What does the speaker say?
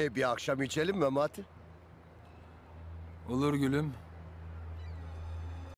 E bir akşam içelim mi Mati? Olur gülüm.